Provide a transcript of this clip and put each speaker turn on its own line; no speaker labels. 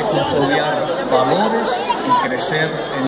de custodiar valores y crecer en